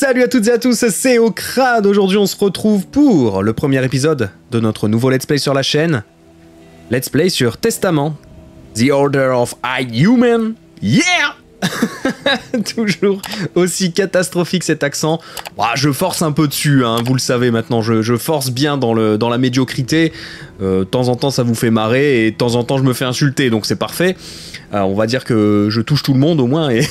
Salut à toutes et à tous, c'est Ocrad. Aujourd'hui, on se retrouve pour le premier épisode de notre nouveau Let's Play sur la chaîne. Let's Play sur Testament. The Order of I Human. Yeah! Toujours aussi catastrophique cet accent. Bah, je force un peu dessus, hein, vous le savez maintenant, je, force bien dans, la médiocrité. Euh, de temps en temps ça vous fait marrer et de temps en temps je me fais insulter, donc c'est parfait. Euh, on va dire que je touche tout le monde au moins et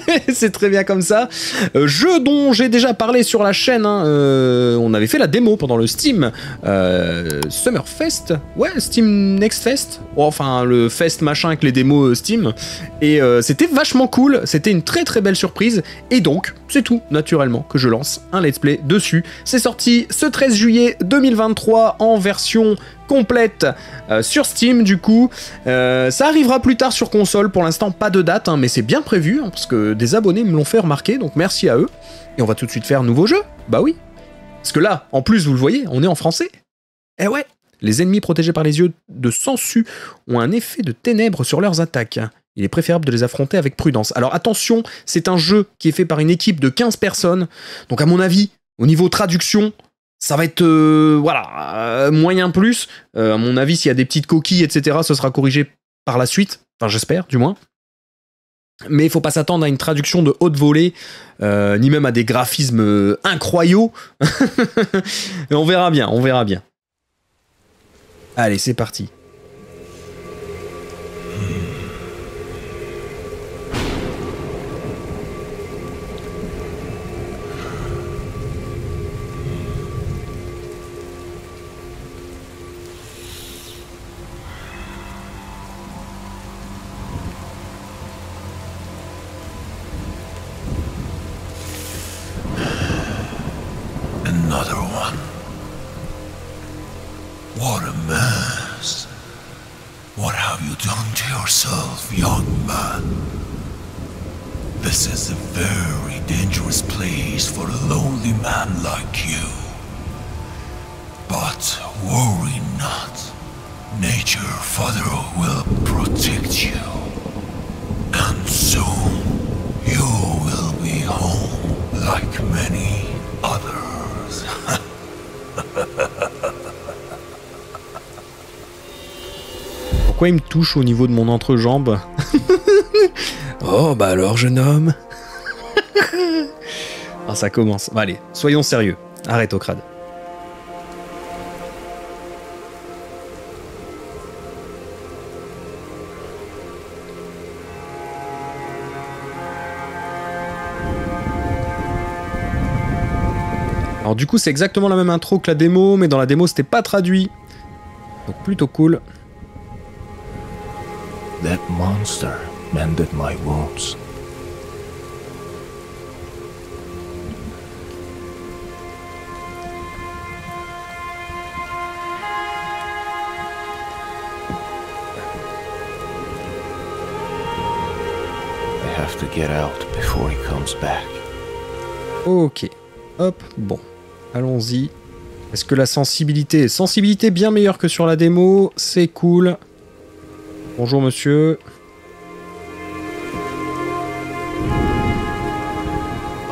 c'est très bien comme ça. Euh, jeu dont j'ai déjà parlé sur la chaîne, hein, euh, on avait fait la démo pendant le Steam euh, Summerfest, ouais Steam Next Fest, Oh, enfin le fest machin avec les démos Steam et c'était vachement cool, c'était une très très belle surprise et donc c'est tout naturellement que je lance un let's play dessus. C'est sorti ce 13 juillet 2023 en version complète euh, sur Steam du coup. Euh, ça arrivera plus tard sur console, pour l'instant pas de date, hein, mais c'est bien prévu, hein, parce que des abonnés me l'ont fait remarquer, donc merci à eux. Et on va tout de suite faire un nouveau jeu, bah oui. Parce que là, en plus vous le voyez, on est en français. Eh ouais Les ennemis protégés par les yeux de Sensu ont un effet de ténèbres sur leurs attaques. Il est préférable de les affronter avec prudence. Alors attention, c'est un jeu qui est fait par une équipe de 15 personnes, donc à mon avis, au niveau traduction, ça va être euh, voilà euh, moyen plus. Euh, à mon avis, s'il y a des petites coquilles, etc., ce sera corrigé par la suite. Enfin, j'espère, du moins. Mais il faut pas s'attendre à une traduction de haute volée, ni même à des graphismes incroyaux. On verra bien, on verra bien. Allez, c'est parti. Yourself, young man? This is a very dangerous place for a lonely man like you. But worry not. Nature, Father, will protect you. And soon you will be home like many Pourquoi il me touche au niveau de mon entrejambe? Oh, bah alors, jeune homme Ah, ça commence. Bah, allez, soyons sérieux. Arrête au crade. Alors du coup c'est exactement la même intro que la démo, mais dans la démo c'était pas traduit. Donc plutôt cool. That monster mended my wounds. Get out before he comes back. Ok. Hop, bon. Allons-y. Est-ce que la sensibilité... Sensibilité bien meilleure que sur la démo, c'est cool. Bonjour monsieur.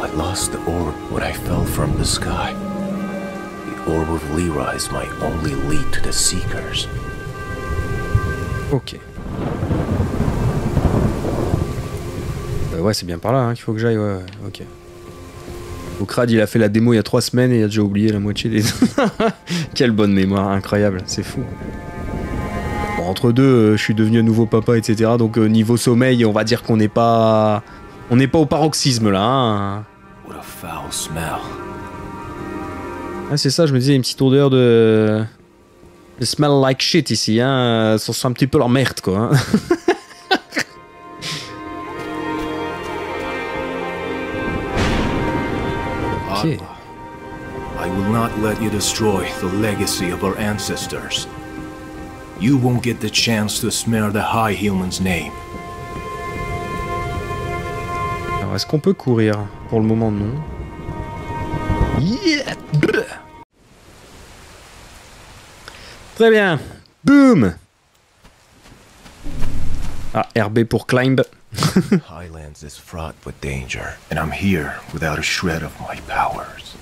I lost the orb when I fell from the sky. The orb of Leroy is my only lead to the Seekers. Ok. Euh, ouais, c'est bien par là hein, qu'il faut que j'aille. Ouais, ouais, ok. Okrad, il a fait la démo il y a trois semaines et il a déjà oublié la moitié des. Quelle bonne mémoire, incroyable, c'est fou. Bon, entre deux, euh, je suis devenu un nouveau papa, etc. Donc euh, niveau sommeil, on va dire qu'on n'est pas, on n'est pas au paroxysme là. hein. What a foul smell. Ah, c'est ça, je me disais, une petite odeur de. de smell like shit ici, hein. Ça sent un petit peu la merde, quoi. hein. Ok. Atla, I will not let you destroy the legacy of our ancestors. You won't get the chance to smear the High Human's name. Alors, est-ce qu'on peut courir Pour le moment, non. Yeah. Très bien. Boom Ah, RB pour climb. Highlands is fraught with danger. And I'm here without a shred of my powers.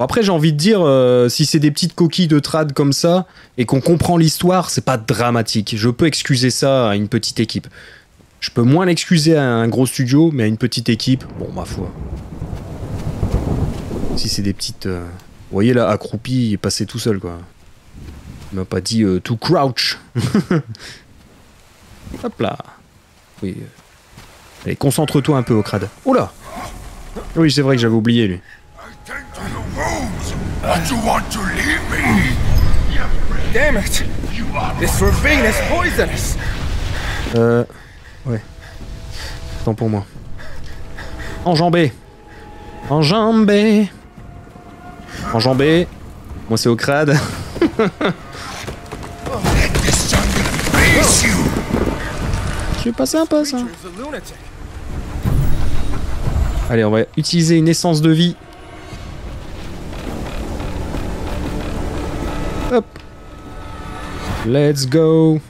Après, j'ai envie de dire, euh, si c'est des petites coquilles de trad comme ça, et qu'on comprend l'histoire, c'est pas dramatique. Je peux excuser ça à une petite équipe. Je peux moins l'excuser à un gros studio, mais à une petite équipe, bon, ma foi. Si c'est des petites... euh, Vous voyez là, accroupi, est passé tout seul, quoi. Il m'a pas dit euh, to crouch. Hop là. Oui. Allez, concentre-toi un peu au crade. Oula Oui, c'est vrai que j'avais oublié, lui. Attend to the rules. But you want to leave me? Damn it! This ravine is poisonous! Euh. Ouais. Tant pour moi. Enjambé. Enjambé. Enjambé. Moi c'est au crade. You. C'est pas sympa ça. He's a lunatic. Allez, on va utiliser une essence de vie. Let's go.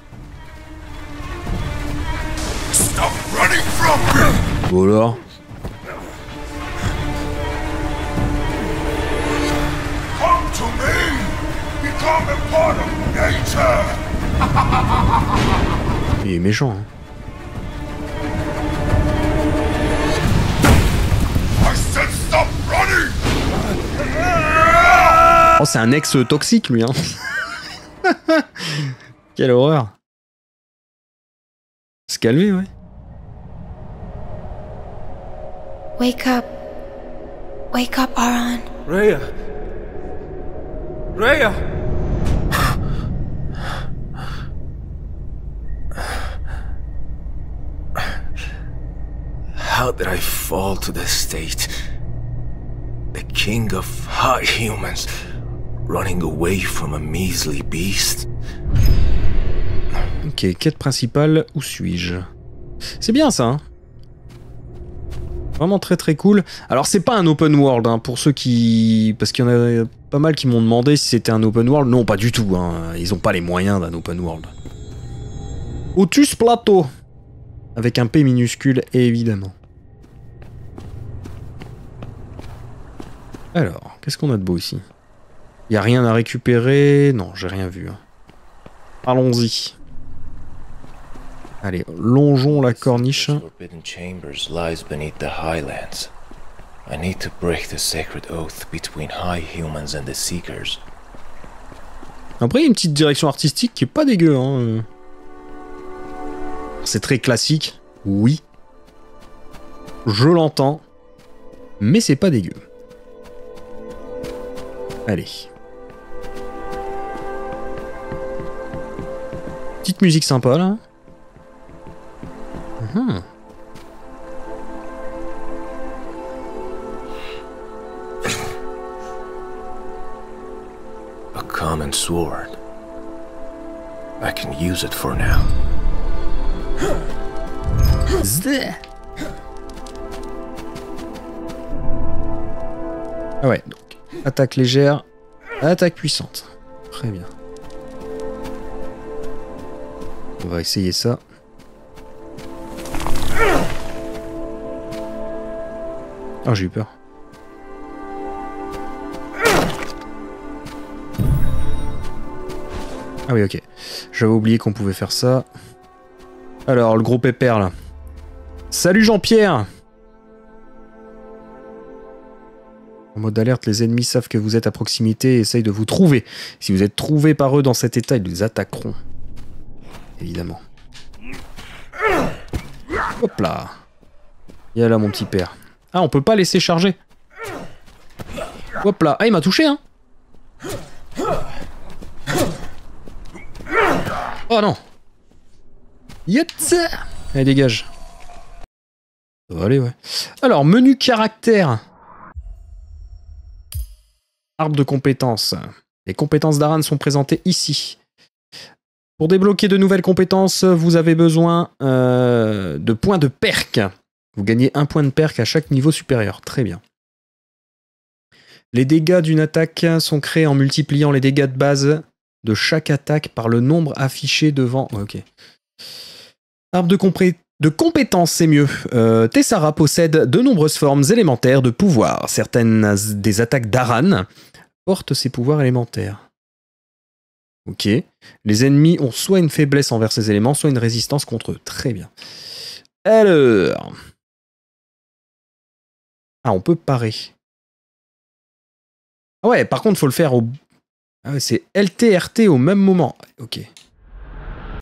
Stop running from me. Bon alors. Come to me. Become a part of nature. Il est méchant. Hein. I said stop running. Oh, c'est un ex toxique lui. Hein. Quelle horreur. Se calmer, ouais. Wake up. Wake up, Aron. Rhea! Rhea! How did I fall to this state? The king of high humans, running away from a measly beast? Ok, quête principale, où suis-je? C'est bien ça, hein? Vraiment très très cool. Alors c'est pas un open world, hein, pour ceux qui... Parce qu'il y en a pas mal qui m'ont demandé si c'était un open world. Non, pas du tout, hein. ils ont pas les moyens d'un open world. Otus Plateau Avec un P minuscule, évidemment. Alors, qu'est-ce qu'on a de beau ici? Y a rien à récupérer? Non, j'ai rien vu. Allons-y. Allez, longeons la corniche. This forbidden chambers lies beneath the highlands. I need to break the sacred oath between high humans and the seekers. Après, il y a une petite direction artistique qui est pas dégueu. Hein. C'est très classique, oui. Je l'entends. Mais c'est pas dégueu. Allez. Petite musique sympa là. Mhm. A common sword. I can use it for now. Ah ouais, donc attaque légère, attaque puissante. Très bien. On va essayer ça. Ah, j'ai eu peur. Ah oui, ok. J'avais oublié qu'on pouvait faire ça. Alors, le gros pépère là. Salut Jean-Pierre En mode alerte, les ennemis savent que vous êtes à proximité et essayent de vous trouver. Si vous êtes trouvé par eux dans cet état, ils vous attaqueront. Évidemment. Hop là Il y a là mon petit père. Ah, on peut pas laisser charger. Hop là. Ah, il m'a touché, hein Oh non Yetz Allez, dégage. Ça ouais. Alors, menu caractère. Arbre de compétences. Les compétences d'Aran sont présentées ici. Pour débloquer de nouvelles compétences, vous avez besoin euh, de points de perk. Vous gagnez un point de perk à chaque niveau supérieur. Très bien. Les dégâts d'une attaque sont créés en multipliant les dégâts de base de chaque attaque par le nombre affiché devant. Ok. Arbre de, compétences, c'est mieux. Euh, Tessara possède de nombreuses formes élémentaires de pouvoir. Certaines des attaques d'Aran portent ses pouvoirs élémentaires. Ok. Les ennemis ont soit une faiblesse envers ces éléments, soit une résistance contre eux. Très bien. Alors. Ah, on peut parer. Ah ouais, par contre, faut le faire au. Ah ouais, c'est LTRT au même moment. Ok.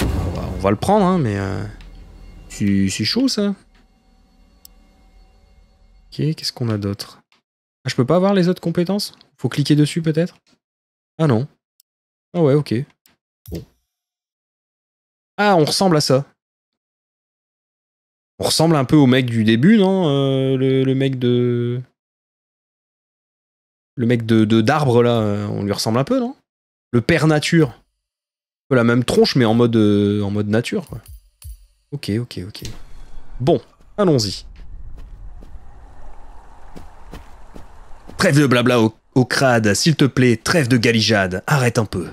On va, le prendre, hein, mais. euh, C'est chaud ça? Ok, qu'est-ce qu'on a d'autre? Ah, je peux pas avoir les autres compétences? Faut cliquer dessus peut-être? Ah non. Ah ouais, ok. Ah, on ressemble à ça. On ressemble un peu au mec du début, non Euh, le, mec de. Le mec de d'arbre là, euh, on lui ressemble un peu, non? Le père nature. La même tronche, mais en mode, euh, en mode nature. Ok, ok, ok. Bon, allons-y. Trêve de blabla au, au crade, s'il te plaît, trêve de galijade, arrête un peu.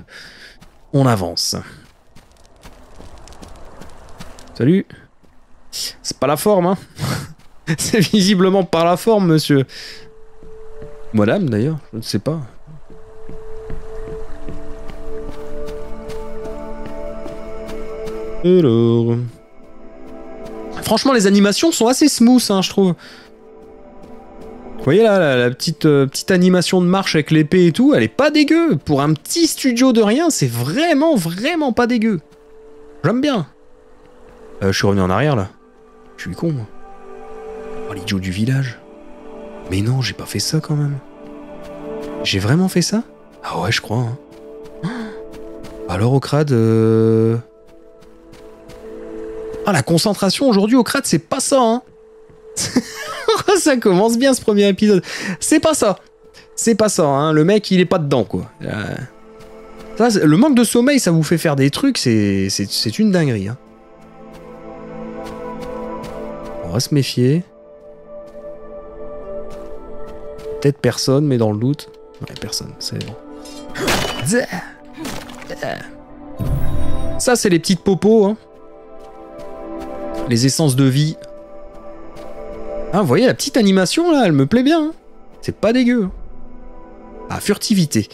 On avance. Salut. C'est pas la forme, hein C'est visiblement pas la forme, monsieur. Madame, d'ailleurs, je ne sais pas. Alors... Franchement, les animations sont assez smooth, hein, je trouve. Vous voyez là, la, la petite, euh, petite animation de marche avec l'épée et tout, elle est pas dégueu. Pour un petit studio de rien, c'est vraiment, vraiment pas dégueu. J'aime bien. Euh, je suis revenu en arrière là. Je suis con, moi. Oh, l'idiot du village. Mais non, j'ai pas fait ça quand même. J'ai vraiment fait ça? Ah ouais, je crois. hein. Alors au crade... euh, Ah, la concentration aujourd'hui au crade, c'est pas ça, hein Ça commence bien ce premier épisode. C'est pas ça. C'est pas ça, hein. Le mec, il est pas dedans, quoi. Euh, le manque de sommeil, ça vous fait faire des trucs, c'est une dinguerie, hein. On va se méfier. Peut-être personne, mais dans le doute. Ouais, personne, c'est bon. Ça, c'est les petites popos, hein. Les essences de vie. Ah, vous voyez la petite animation là, elle me plaît bien. hein. C'est pas dégueu. hein. Ah, furtivité.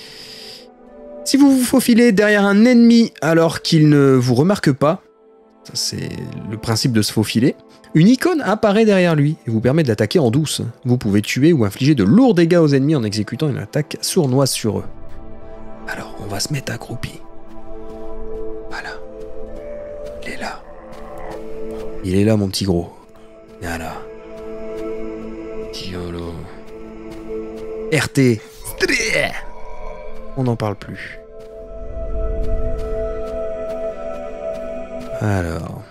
Si vous vous faufilez derrière un ennemi alors qu'il ne vous remarque pas, ça c'est le principe de se faufiler, une icône apparaît derrière lui et vous permet de l'attaquer en douce. Vous pouvez tuer ou infliger de lourds dégâts aux ennemis en exécutant une attaque sournoise sur eux. Alors, on va se mettre accroupi. Voilà. Il est là. Il est là, mon petit gros. Voilà. Yolo. RT. On n'en parle plus. Alors.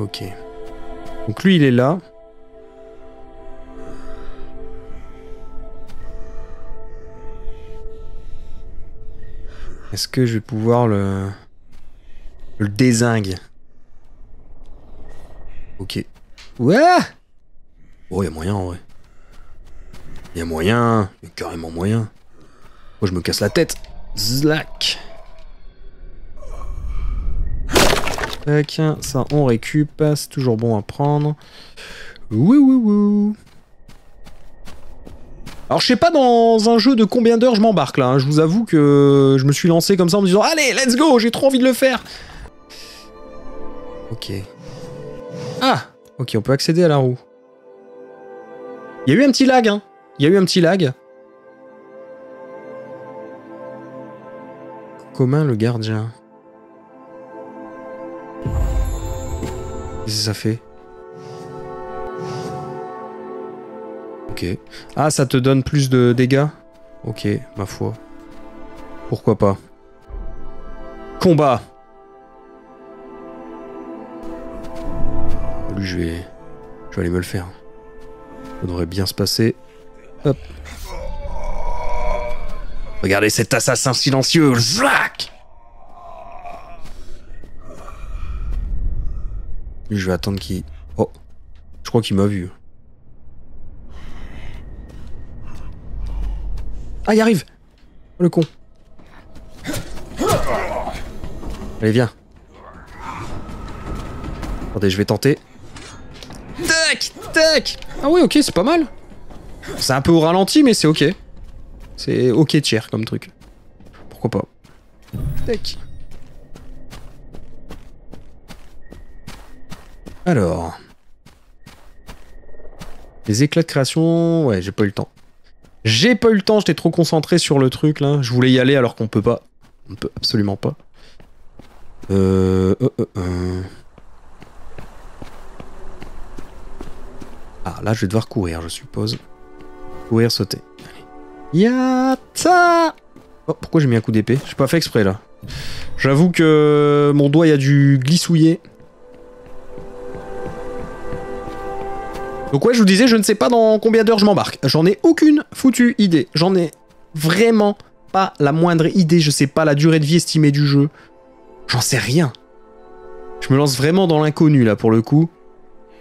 Ok. Donc lui, il est là. Est-ce que je vais pouvoir le... Le désingue Ok. Ouais Oh, il y a moyen en vrai. Il y a moyen. Il y a carrément moyen. Moi, je me casse la tête. Zlac. Tac, ça on récup, c'est toujours bon à prendre. Wouh wouh wouh. Alors je sais pas dans un jeu de combien d'heures je m'embarque là, hein. je vous avoue que je me suis lancé comme ça en me disant allez let's go, j'ai trop envie de le faire. Ok. Ah Ok, on peut accéder à la roue. Il y a eu un petit lag, hein Il y a eu un petit lag. Commun le gardien. Qu'est-ce que ça fait Ok. Ah, ça te donne plus de dégâts Ok, ma foi. Pourquoi pas Combat Lui, je vais... Je vais aller me le faire. Ça devrait bien se passer. Hop. Regardez cet assassin silencieux Zlac Je vais attendre qu'il... Oh. Je crois qu'il m'a vu. Ah, il arrive le con. Allez, viens. Attendez, je vais tenter. Tac Tac Ah oui, ok, c'est pas mal. C'est un peu au ralenti, mais c'est ok. C'est ok tiers comme truc. Pourquoi pas. Tac. Alors. Les éclats de création... Ouais, j'ai pas eu le temps. J'ai pas eu le temps, j'étais trop concentré sur le truc là. Je voulais y aller alors qu'on peut pas. On peut absolument pas. Euh... euh, euh, euh. Ah, là je vais devoir courir, je suppose. Courir, sauter. Allez. Yatta Oh, pourquoi j'ai mis un coup d'épée? J'ai pas fait exprès là. J'avoue que mon doigt y a du glissouiller. Donc ouais, je vous disais, je ne sais pas dans combien d'heures je m'embarque. J'en ai aucune foutue idée. J'en ai vraiment pas la moindre idée. Je sais pas la durée de vie estimée du jeu. J'en sais rien. Je me lance vraiment dans l'inconnu là pour le coup.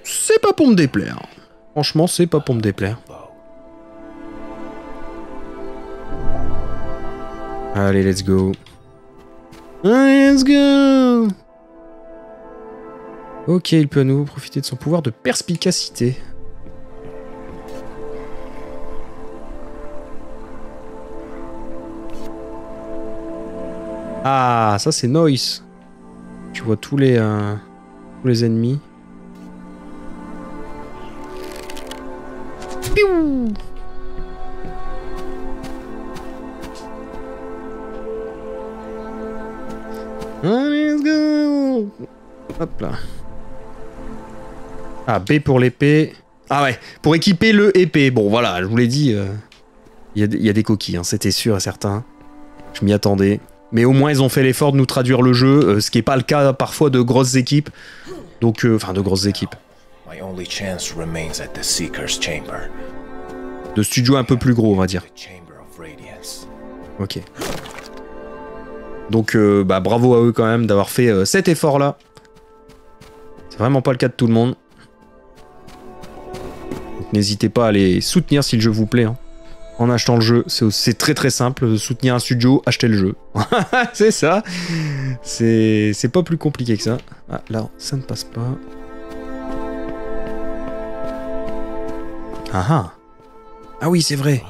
C'est pas pour me déplaire. Franchement, c'est pas pour me déplaire. Allez, let's go. Allez, let's go Ok, il peut à nouveau profiter de son pouvoir de perspicacité. Ah, ça c'est Noise. Tu vois tous les, euh, tous les ennemis. Piou let's go Hop là. Ah, B pour l'épée. Ah ouais, pour équiper le épée. Bon, voilà, je vous l'ai dit. euh, Il y, a- il y a des coquilles, hein, c'était sûr et certain. Je m'y attendais. Mais au moins, ils ont fait l'effort de nous traduire le jeu, euh, ce qui n'est pas le cas parfois de grosses équipes. Donc, euh, enfin, de grosses équipes. My only chance remains at the Seeker's Chamber. De studios un peu plus gros, on va dire. Ok. Donc, euh, bah, bravo à eux quand même d'avoir fait euh, cet effort-là. C'est vraiment pas le cas de tout le monde. Donc, N'hésitez pas à les soutenir si le jeu vous plaît. hein. En achetant le jeu, c'est très très simple. Soutenir un studio, acheter le jeu. c'est ça. C'est pas plus compliqué que ça. Ah, là, ça ne passe pas. Ah ah. Ah oui, c'est vrai.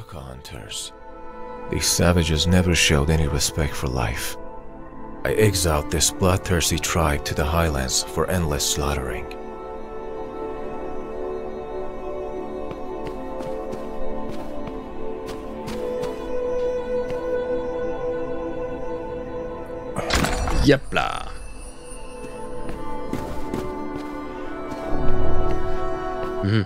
These savages never showed any respect for life. I exiled this bloodthirsty tribe to the highlands for endless slaughtering. Yap là. Mhm.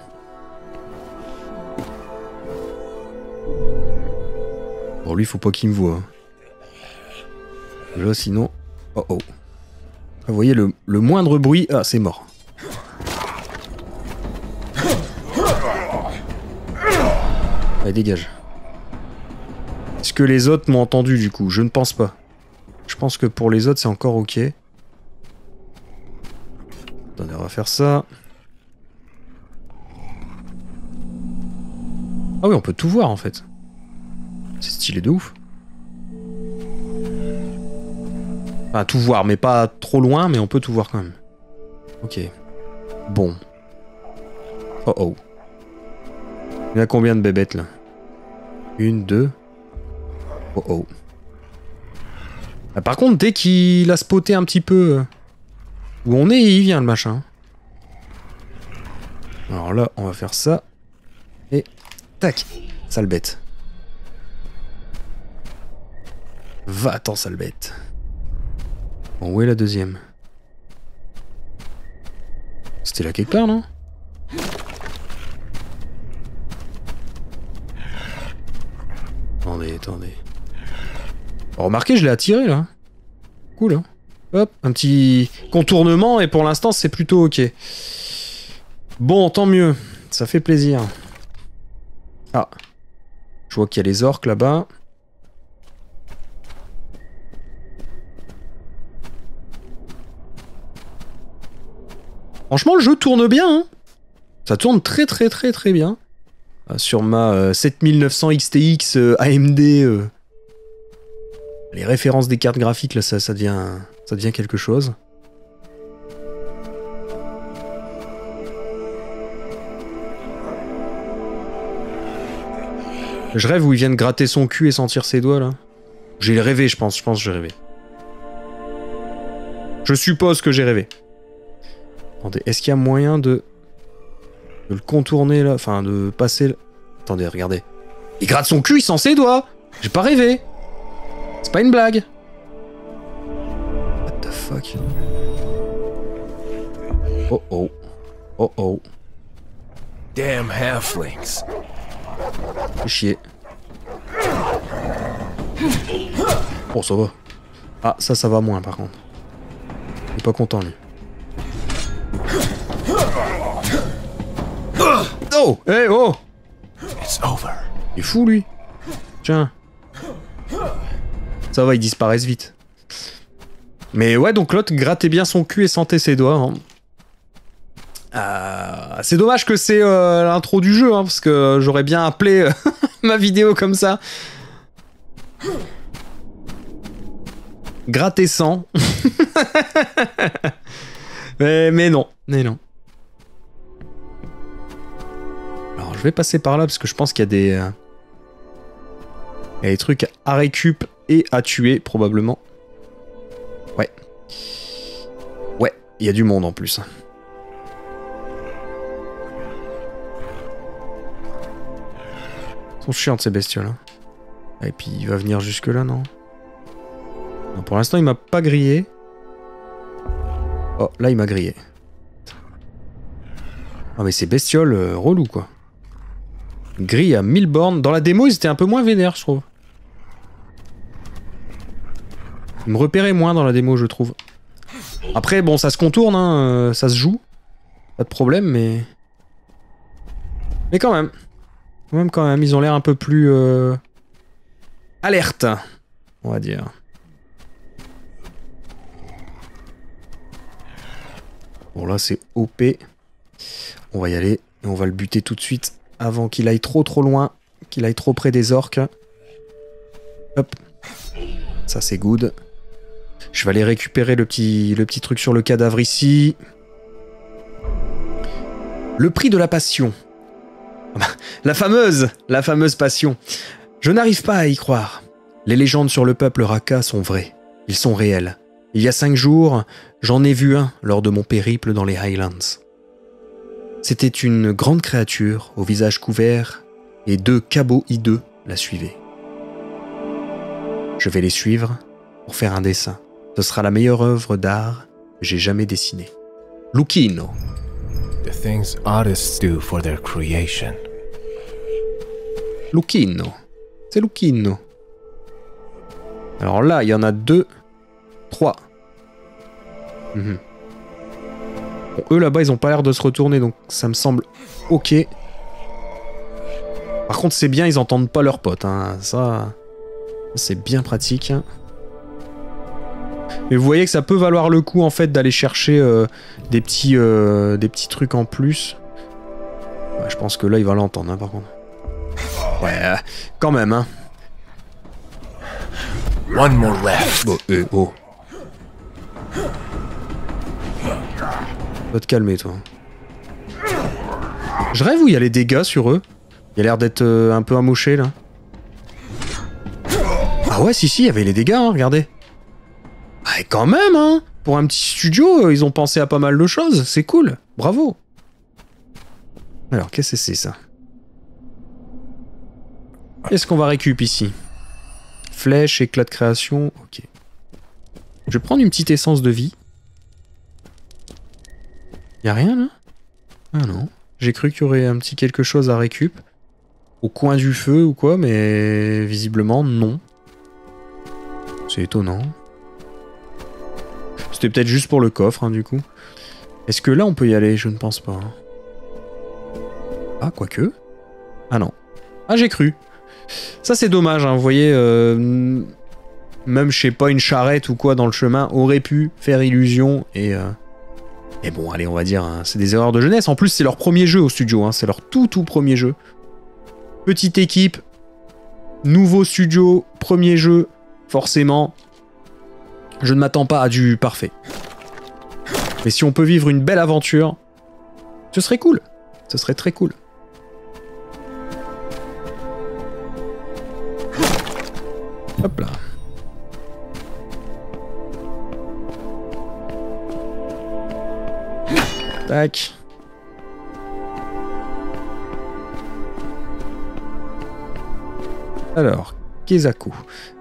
Bon, lui, faut pas qu'il me voie. hein. Là, sinon... Oh oh. Ah, Vous voyez, le, le moindre bruit... Ah, c'est mort. Allez, dégage. Est-ce que les autres m'ont entendu, du coup? Je ne pense pas. Pense que pour les autres, c'est encore ok. Attendez, on va faire ça. Ah oui, on peut tout voir en fait. C'est stylé de ouf. Enfin, tout voir, mais pas trop loin, mais on peut tout voir quand même. Ok. Bon. Oh oh. Il y a combien de bébêtes là? Une, deux. Oh oh. Ah, par contre, dès qu'il a spoté un petit peu euh, où on est, il vient le machin. Alors là, on va faire ça. Et tac, sale bête. Va-t'en, sale bête. Bon, où est la deuxième? C'était là quelque part, non? Attendez, attendez. Remarquez, je l'ai attiré là. Cool, hein. Hop, un petit contournement et pour l'instant c'est plutôt ok. Bon, tant mieux. Ça fait plaisir. Ah. Je vois qu'il y a les orques là-bas. Franchement, le jeu tourne bien. hein. Ça tourne très très très très bien. Euh, Sur ma euh, 7900 XTX AMD Les références des cartes graphiques, là, ça, ça, devient, ça devient quelque chose. Je rêve où ils viennent gratter son cul et sentir ses doigts, là. J'ai rêvé, je pense. Je pense que j'ai rêvé. Je suppose que j'ai rêvé. Attendez, est-ce qu'il y a moyen de... de le contourner, là? Enfin, de passer... Attendez, regardez. Il gratte son cul, il sent ses doigts J'ai pas rêvé C'est pas une blague What the fuck? Oh oh. Oh oh. Damn halflings. Fais chier. Oh, ça va. Ah, ça, ça va moins, par contre. Il est pas content, lui. Oh Eh, oh It's over. Il est fou, lui. Tiens. Ça va, ils disparaissent vite. Mais ouais, donc l'autre grattait bien son cul et sentait ses doigts. hein. Euh, c'est dommage que c'est euh, l'intro du jeu, hein, parce que j'aurais bien appelé euh, ma vidéo comme ça. Gratter sang. mais, mais non, mais non. Alors je vais passer par là parce que je pense qu'il y a des... euh, il y a des trucs à récup et à tuer probablement. Ouais. Ouais, il y a du monde en plus. Ils sont chiantes ces bestioles. hein. Et puis il va venir jusque là, non? Non, Pour l'instant il m'a pas grillé. Oh, là il m'a grillé. Ah mais ces bestioles euh, relou quoi. Grille à 1000 bornes. Dans la démo ils étaient un peu moins vénères je trouve. Ils me repéraient moins dans la démo je trouve. Après bon ça se contourne, hein, euh, ça se joue. Pas de problème mais... Mais quand même. Quand même quand même, ils ont l'air un peu plus... Euh... Alerte, on va dire. Bon là c'est OP. On va y aller et on va le buter tout de suite avant qu'il aille trop trop loin, qu'il aille trop près des orques. Hop. Ça c'est good. Je vais aller récupérer le petit, truc sur le cadavre ici. Le prix de la passion. La fameuse, la fameuse passion. Je n'arrive pas à y croire. Les légendes sur le peuple Raka sont vraies. Ils sont réels. Il y a cinq jours, j'en ai vu un lors de mon périple dans les Highlands. C'était une grande créature au visage couvert et deux cabots hideux la suivaient. Je vais les suivre pour faire un dessin. Ce sera la meilleure œuvre d'art que j'ai jamais dessinée. Lucchino. The things artists do for their creation. Lucchino. C'est Lucchino. Alors là, il y en a deux, trois. Mhm. Bon, eux là-bas, ils ont pas l'air de se retourner, donc ça me semble ok. Par contre, c'est bien, ils entendent pas leurs potes. Hein. Ça, c'est bien pratique. Mais vous voyez que ça peut valoir le coup en fait d'aller chercher euh, des petits euh, des petits trucs en plus. Ouais, je pense que là, il va l'entendre, hein, par contre. Ouais, euh, quand même, hein. One more left. Bon, eh, oh. Va te calmer, toi. Je rêve où il y a les dégâts sur eux. Il a l'air d'être euh, un peu amoché, là. Ah ouais, si, si, il y avait les dégâts, hein, regardez. Ah, et quand même, hein Pour un petit studio, euh, ils ont pensé à pas mal de choses. C'est cool. Bravo. Alors, qu'est-ce que c'est, ça? Qu'est-ce qu'on va récup ici? Flèche, éclat de création, ok. Je vais prendre une petite essence de vie. Y a rien là? Ah non. J'ai cru qu'il y aurait un petit quelque chose à récup. Au coin du feu ou quoi, mais visiblement non. C'est étonnant. C'était peut-être juste pour le coffre, hein, du coup. Est-ce que là on peut y aller? Je ne pense pas. hein. Ah, quoique. Ah non. Ah, j'ai cru. Ça, c'est dommage, hein, vous voyez. euh, même, je sais pas, une charrette ou quoi dans le chemin aurait pu faire illusion et. euh, bon, allez, on va dire, hein, c'est des erreurs de jeunesse. En plus, c'est leur premier jeu au studio, hein, c'est leur tout tout premier jeu. Petite équipe, nouveau studio, premier jeu, forcément, je ne m'attends pas à du parfait. Mais si on peut vivre une belle aventure, ce serait cool. Ce serait très cool. Hop là. Tac. Alors, Kezaku.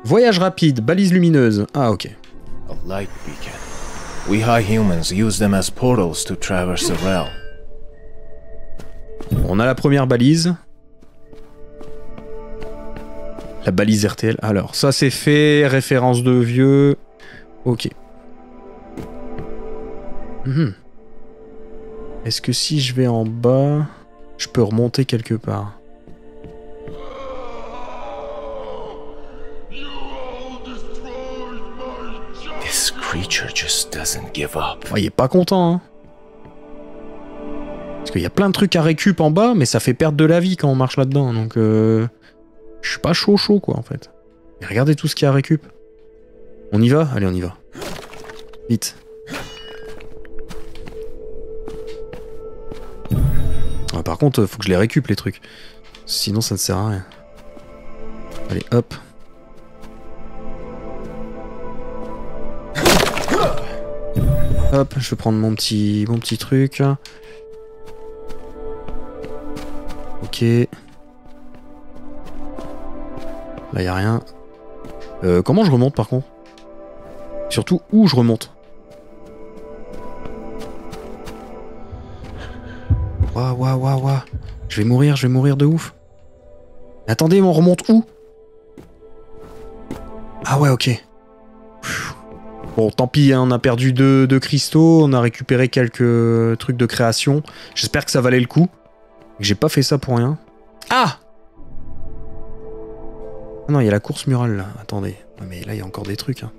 Voyage rapide, balise lumineuse. Ah ok. Light beacon. We high humans use them as portals to traverse the realm. On a la première balise. La balise RTL. Alors, ça c'est fait. Référence de vieux. Ok. Mhm. Est-ce que si je vais en bas, je peux remonter quelque part? Creature just doesn't give up. Il est pas content, hein. Parce qu'il y a plein de trucs à récup en bas, mais ça fait perdre de la vie quand on marche là-dedans. Donc, euh, je suis pas chaud chaud, quoi, en fait. Et regardez tout ce qu'il y a à récup. On y va? Allez, on y va. Vite. Par contre, faut que je les récup, les trucs. Sinon, ça ne sert à rien. Allez, hop. Hop, je vais prendre mon petit, truc. Ok. Là, y a rien. Euh, comment je remonte par contre? Surtout où je remonte? Waouh, waouh, waouh, waouh. Je vais mourir, je vais mourir de ouf. Attendez, on remonte où? Ah ouais, ok. Bon, tant pis, hein, on a perdu deux, deux cristaux, on a récupéré quelques trucs de création. J'espère que ça valait le coup. J'ai pas fait ça pour rien. Ah Ah non, il y a la course murale là. Attendez. Ouais, Mais là, il y a encore des trucs. hein.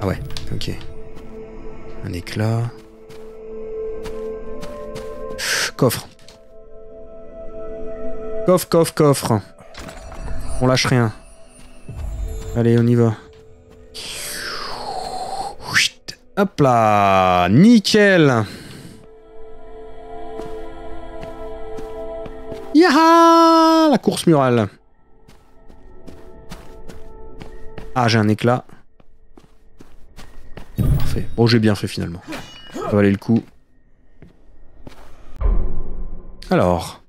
Ah ouais, ok. Un éclat. Coffre. Coffre, coffre, coffre. On lâche rien. Allez, on y va. Hop là Nickel Yaha La course murale. Ah, j'ai un éclat. Parfait. Bon, j'ai bien fait finalement. Ça valait le coup. Alors.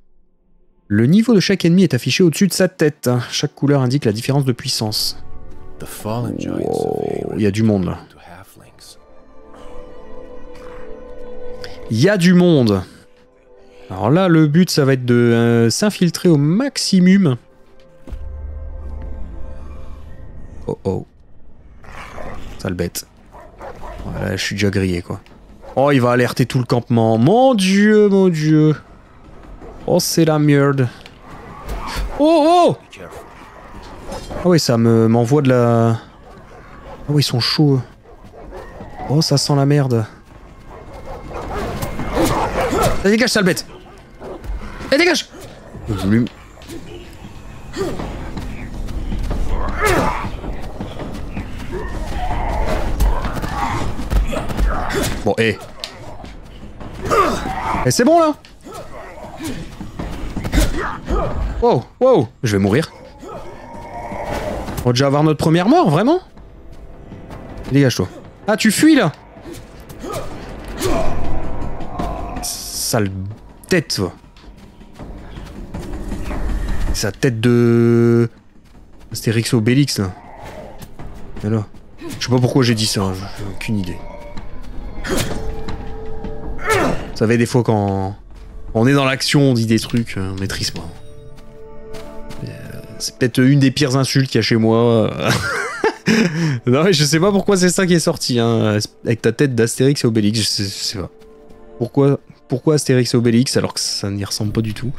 Le niveau de chaque ennemi est affiché au-dessus de sa tête. Chaque couleur indique la différence de puissance. Wow, il y a du monde là. Il y a du monde. Alors là, le but, ça va être de euh, s'infiltrer au maximum. Oh oh. Sale bête. Voilà, je suis déjà grillé, quoi. Oh, il va alerter tout le campement. Mon dieu, mon dieu. Oh, c'est la merde. Oh, oh Ah oui, ça me m'envoie de la... Ah ils sont chauds. Oh, ça sent la merde. Allez, dégage, sale bête Allez, dégage Je voulais- Bon, hé. Eh, c'est bon, là Wow, wow, je vais mourir. On va déjà avoir notre première mort, vraiment Dégage-toi. Ah, tu fuis, là Sale tête. Sa tête de... Astérix Obélix, là. Là. Je sais pas pourquoi j'ai dit ça, hein, j'ai aucune idée. Vous savez, des fois, quand on est dans l'action, on dit des trucs, euh, on maîtrise pas. Euh, C'est peut-être une des pires insultes qu'il y a chez moi. non, mais je sais pas pourquoi c'est ça qui est sorti, hein, avec ta tête d'Astérix et Obélix, je sais, je sais pas. Pourquoi, pourquoi Astérix et Obélix alors que ça n'y ressemble pas du tout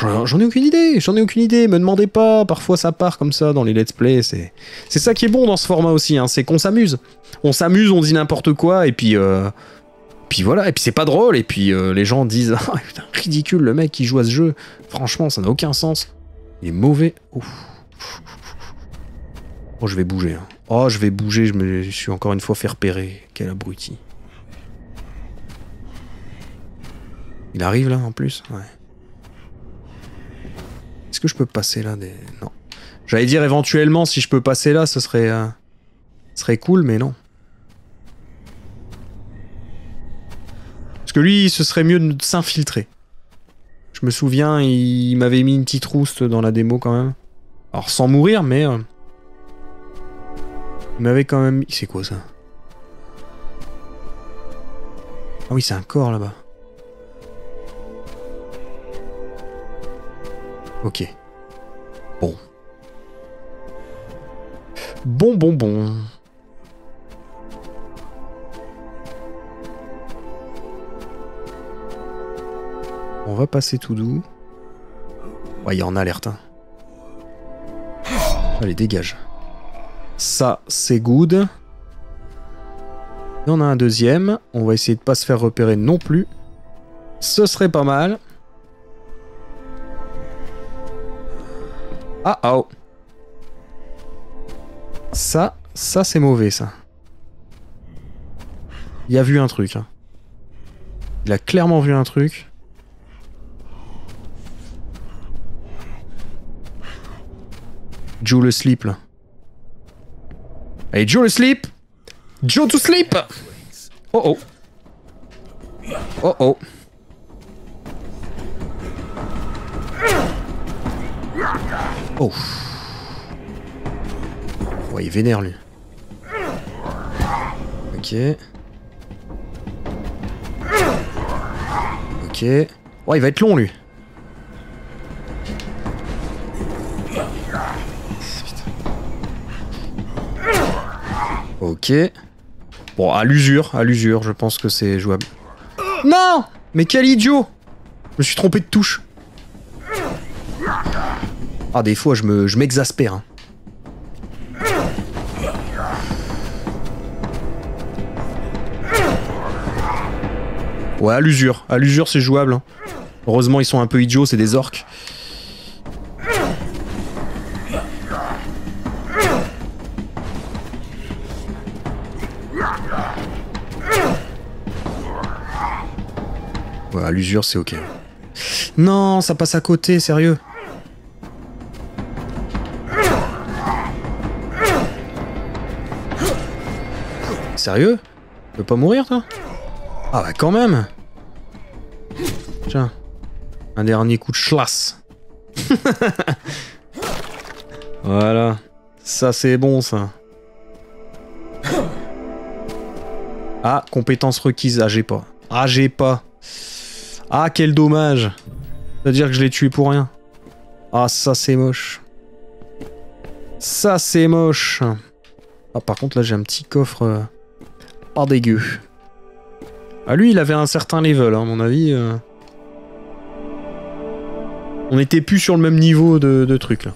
J'en ai aucune idée, j'en ai aucune idée, me demandez pas, parfois ça part comme ça dans les let's play, c'est ça qui est bon dans ce format aussi, hein, c'est qu'on s'amuse. On s'amuse, on dit n'importe quoi, et puis... euh, puis voilà, et puis c'est pas drôle, et puis euh, les gens disent putain, ridicule le mec qui joue à ce jeu. Franchement, ça n'a aucun sens. Il est mauvais. Oh, je vais bouger. hein. Oh, je vais bouger, je me suis encore une fois fait repérer. Quel abruti. Il arrive là en plus. Est-ce que je peux passer là des... Non. J'allais dire éventuellement si je peux passer là, ce serait, euh, serait cool, mais non. Parce que lui, ce serait mieux de s'infiltrer. Je me souviens, il m'avait mis une petite rouste dans la démo quand même. Alors sans mourir, mais... euh, il m'avait quand même. C'est quoi ça? Ah oui, c'est un corps là-bas. Ok. Bon. Bon, bon, bon. On va passer tout doux. Ouais, il y en a alerte. Hein. Allez, dégage. Ça, c'est good. Il y en a un deuxième. On va essayer de pas se faire repérer non plus. Ce serait pas mal. Ah oh. Ça, ça c'est mauvais ça. Il a vu un truc. hein. Il a clairement vu un truc. Joe le sleep là. Allez, Joe le sleep Joe to sleep Oh oh. Oh oh. Oh. Ouais, il vénère lui. Ok. Ok. Ouais, il va être long lui. Ok. Bon, à l'usure, à l'usure, je pense que c'est jouable. Non Mais quel idiot Je me suis trompé de touche. Ah, des fois, je me, je m'exaspère. hein. Ouais, à l'usure. À l'usure, c'est jouable. hein. Heureusement, ils sont un peu idiots, c'est des orques. Ouais, à l'usure, c'est ok. Non, ça passe à côté, sérieux. Sérieux Tu veux pas mourir, toi Ah bah quand même Tiens. Un dernier coup de schlass. voilà. Ça, c'est bon, ça. Ah, compétences requises. Ah, j'ai pas. Ah, j'ai pas. Ah, quel dommage. C'est-à-dire que je l'ai tué pour rien. Ah, ça, c'est moche. Ça, c'est moche. Ah, par contre, là, j'ai un petit coffre... pas dégueu. Ah, lui, il avait un certain level, hein, à mon avis. euh. On était plus sur le même niveau de, truc, là.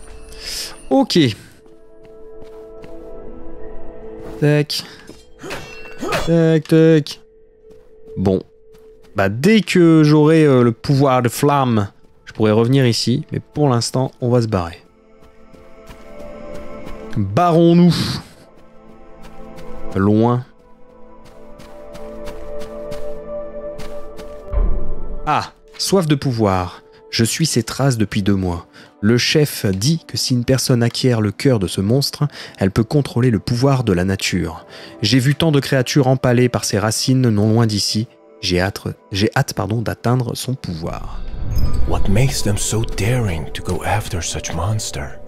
Ok. Tac. Tac, tac. Bon. Bah, dès que j'aurai euh, le pouvoir de flamme, je pourrais revenir ici. Mais pour l'instant, on va se barrer. Barrons-nous. Loin. Ah, soif de pouvoir. Je suis ces traces depuis deux mois. Le chef dit que si une personne acquiert le cœur de ce monstre, elle peut contrôler le pouvoir de la nature. J'ai vu tant de créatures empalées par ses racines non loin d'ici. J'ai hâte, j'ai hâte d'atteindre son pouvoir. What makes them so daring to go after such monster?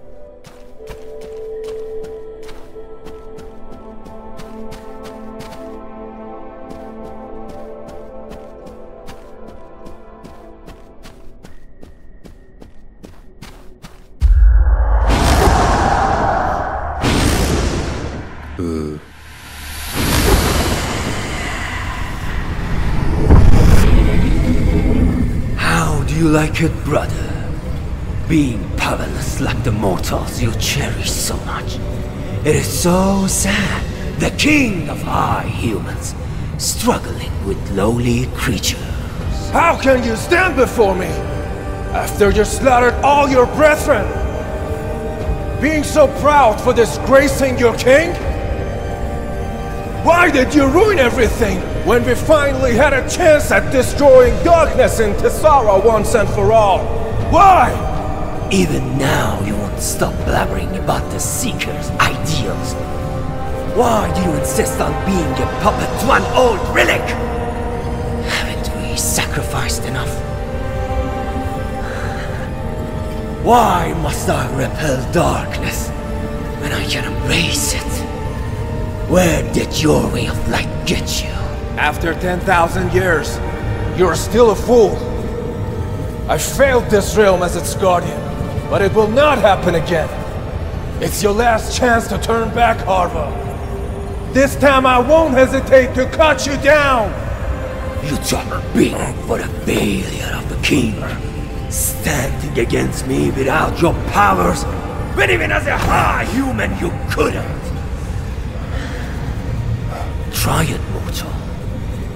It, brother? Being powerless like the mortals you cherish so much. It is so sad. The king of high humans, struggling with lowly creatures. How can you stand before me? After you slaughtered all your brethren? Being so proud for disgracing your king? Why did you ruin everything when we finally had a chance at destroying darkness in Tessara once and for all? Why? Even now, you won't stop blabbering about the Seeker's ideals. Why do you insist on being a puppet to an old relic? Haven't we sacrificed enough? Why must I repel darkness when I can embrace it? Where did your way of light get you? After 10,000 years, you're still a fool. I failed this realm as its guardian, but it will not happen again. It's your last chance to turn back, Harva. This time I won't hesitate to cut you down! You talk big for the failure of the king. Standing against me without your powers, but even as a high human you couldn't. Try it.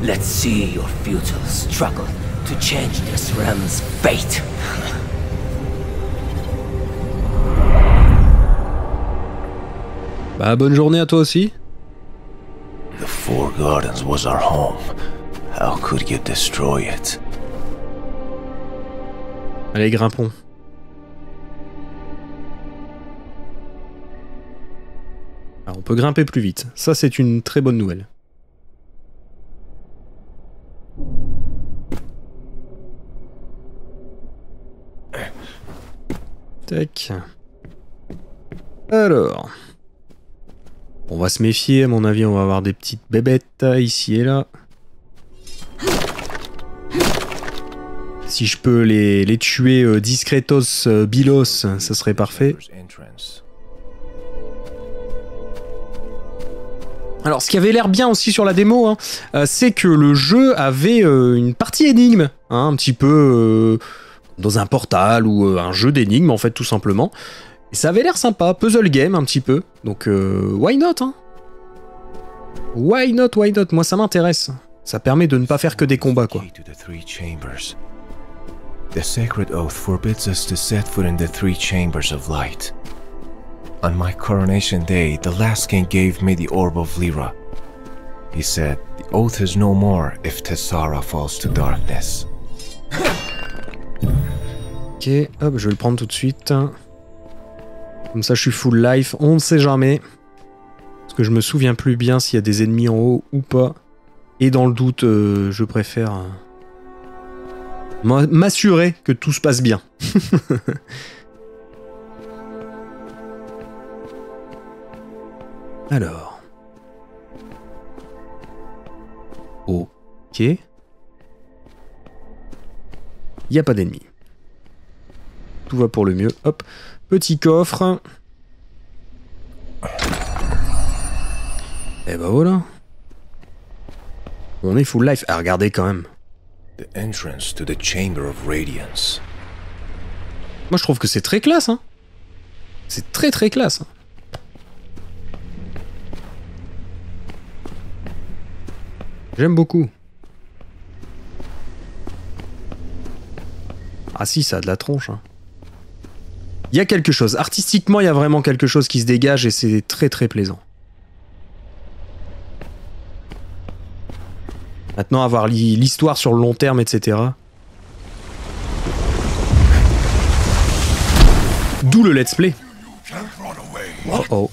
Let's see your futile struggle to change this realm's fate. Bah bonne journée à toi aussi. The Four Gardens was our home. How could you destroy it? Allez grimpons. Ah, on peut grimper plus vite. Ça c'est une très bonne nouvelle. Alors. On va se méfier, à mon avis, on va avoir des petites bébêtes ici et là. Si je peux les, les tuer euh, discretos, euh, bilos, ça serait parfait. Alors, ce qui avait l'air bien aussi sur la démo, hein, euh, c'est que le jeu avait euh, une partie énigme, hein, un petit peu euh, dans un portal ou euh, un jeu d'énigmes, en fait, tout simplement. Et ça avait l'air sympa, puzzle game un petit peu. Donc, euh, why not hein? Why not, why not? Moi, ça m'intéresse. Ça permet de ne pas faire que des combats, quoi. The sacred oath forbids us to set foot in the three chambers of light. On my coronation day, the last king gave me the orb of Lyra. He said, The oath is no more if Tessara falls to darkness. Ok, hop, je vais le prendre tout de suite. Comme ça, je suis full life. On ne sait jamais. Parce que je me souviens plus bien s'il y a des ennemis en haut ou pas. Et dans le doute, euh, je préfère euh, m'a- m'assurer que tout se passe bien. Alors. Ok. Il n'y a pas d'ennemis. Tout va pour le mieux. Hop. Petit coffre. Et bah voilà. On est full life. Ah, regardez quand même. The entrance to the Chamber of Radiance. Moi, je trouve que c'est très classe. Hein. C'est très très classe. hein. J'aime beaucoup. Ah si, ça a de la tronche. hein. Il y a quelque chose. Artistiquement, il y a vraiment quelque chose qui se dégage et c'est très très plaisant. Maintenant, avoir li- l'histoire sur le long terme, etc. D'où le let's play. Oh oh.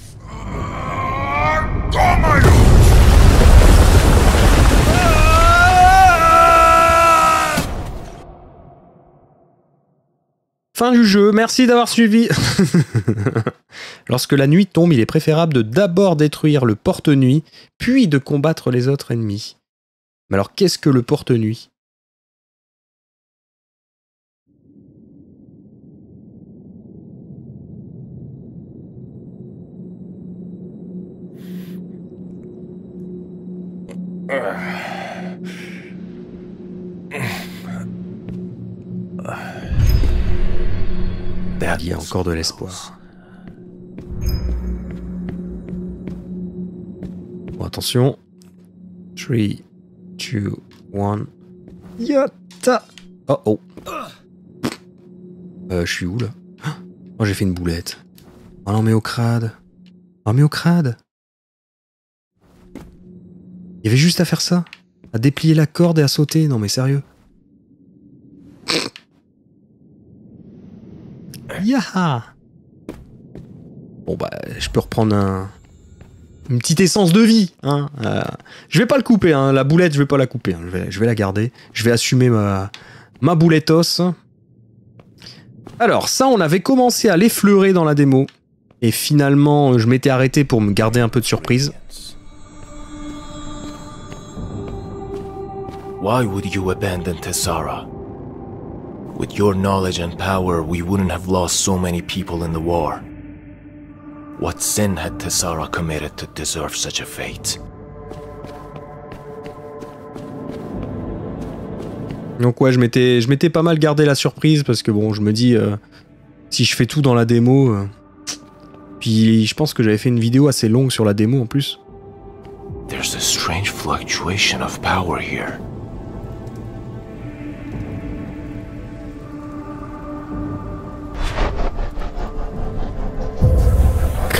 Fin du jeu, merci d'avoir suivi. Lorsque la nuit tombe, il est préférable de d'abord détruire le porte-nuit, puis de combattre les autres ennemis. Mais alors qu'est-ce que le porte-nuit? Il y a encore de l'espoir. Bon, attention. 3, 2, 1. Yata Oh oh. Euh, je suis où là? Oh, j'ai fait une boulette. Oh non, mais au crade. Oh, mais au crade? Il y avait juste à faire ça. À déplier la corde et à sauter. Non, mais sérieux. Yaha Bon, bah, je peux reprendre un. Une petite essence de vie. Hein. Euh, je vais pas le couper, hein. la boulette, je vais pas la couper. hein. Je, vais, je vais la garder. Je vais assumer ma, ma boulettos. Alors, ça, on avait commencé à l'effleurer dans la démo. Et finalement, je m'étais arrêté pour me garder un peu de surprise. Why would you abandon Tessara? With your knowledge and power, we wouldn't have lost so many people in the war. What sin had Tessara committed to deserve such a fate? Donc ouais, je m'étais, je m'étais pas mal gardé la surprise parce que bon, je me dis, euh, si je fais tout dans la démo... euh, Puis je pense que j'avais fait une vidéo assez longue sur la démo en plus. There's a strange fluctuation of power here.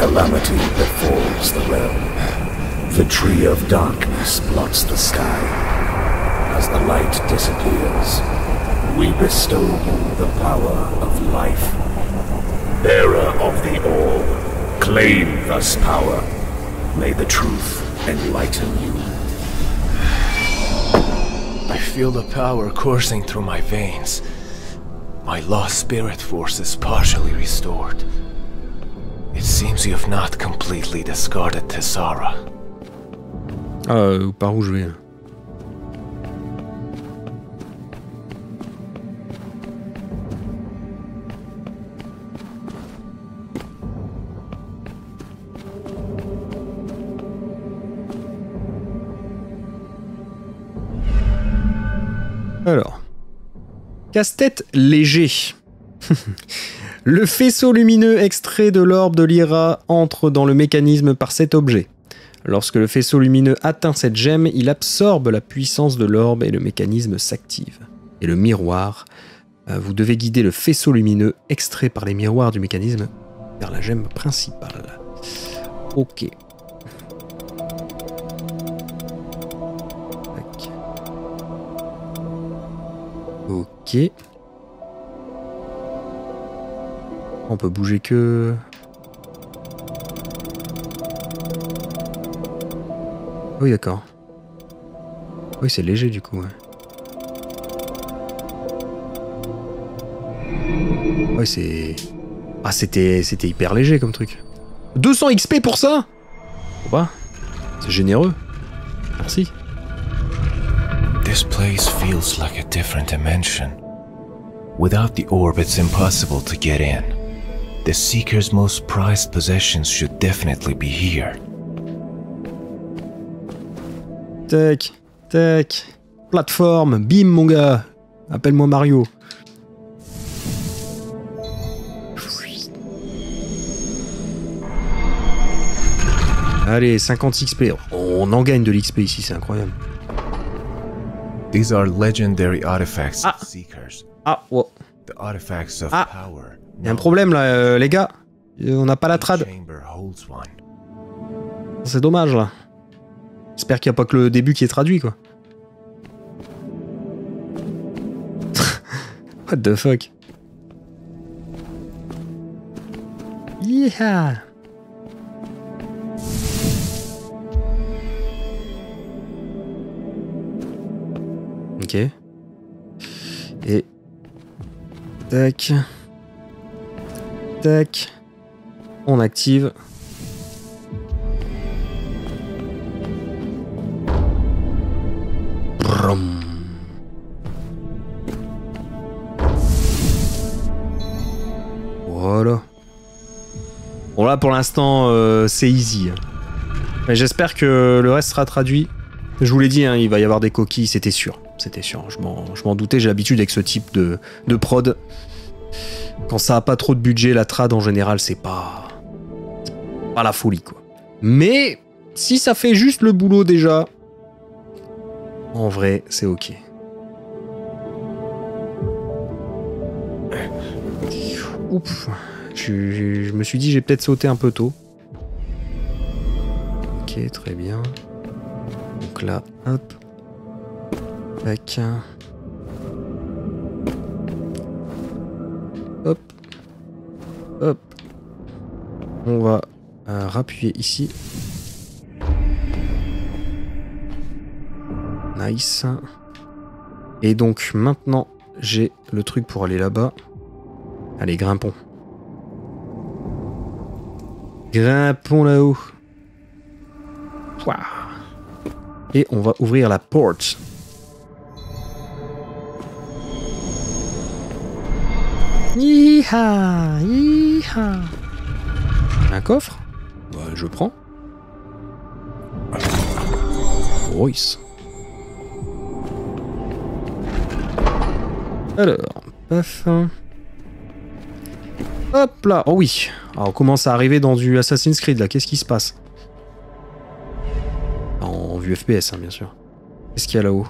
Calamity befalls the realm. The tree of darkness blots the sky. As the light disappears, we bestow you the power of life. Bearer of the orb, claim this power. May the truth enlighten you. I feel the power coursing through my veins. My lost spirit force is partially restored. It seems you have not completely discarded Tessara. Euh, par où je vais Alors. Casse-tête léger. Le faisceau lumineux extrait de l'orbe de Lyra entre dans le mécanisme par cet objet. Lorsque le faisceau lumineux atteint cette gemme, il absorbe la puissance de l'orbe et le mécanisme s'active. Et le miroir, euh, vous devez guider le faisceau lumineux extrait par les miroirs du mécanisme vers la gemme principale. Ok. Ok. On peut bouger que... Oui, d'accord. Oui, c'est léger du coup. Ouais, ouais c'est... Ah, c'était c'était hyper léger comme truc. 200 XP pour ça? Pas? C'est généreux. Merci. This place feels like a different dimension. Without the orb, it's impossible to get in. The Seeker's most prized possessions should definitely be here. Tac, tac. Plateforme, bim mon gars. Appelle-moi Mario. Allez, 50 XP. On en gagne de l'XP ici, c'est incroyable. These are legendary artifacts Ah. Seekers. Ah, oh. The artifacts of Ah. power. Y a un problème là, euh, les gars. Euh, On n'a pas la trad. C'est dommage là. J'espère qu'il n'y a pas que le début qui est traduit quoi. What the fuck? Yeah! Ok. Et. Tac. On active. Voilà. Bon là pour l'instant euh, c'est easy. Mais j'espère que le reste sera traduit. Je vous l'ai dit, hein, il va y avoir des coquilles, c'était sûr. C'était sûr, je m'en doutais, j'ai l'habitude avec ce type de prod. Quand ça a pas trop de budget, la trad en général c'est pas... pas la folie quoi. Mais si ça fait juste le boulot déjà, en vrai, c'est ok. Oups. Je, je me suis dit j'ai peut-être sauté un peu tôt. Ok, très bien. Donc là, hop. Tac. Hop. Hop. On va euh, rappuyer ici. Nice. Et donc maintenant, j'ai le truc pour aller là-bas. Allez, grimpons. Grimpons là-haut. Et on va ouvrir la porte. Yeeha Un coffre? Bah, je prends. Royce. Alors, paf. Hop là Oh oui Alors, on commence à arriver dans du Assassin's Creed, là. Qu'est-ce qui se passe? En vue FPS, hein, bien sûr. Qu'est-ce qu'il y a là-haut?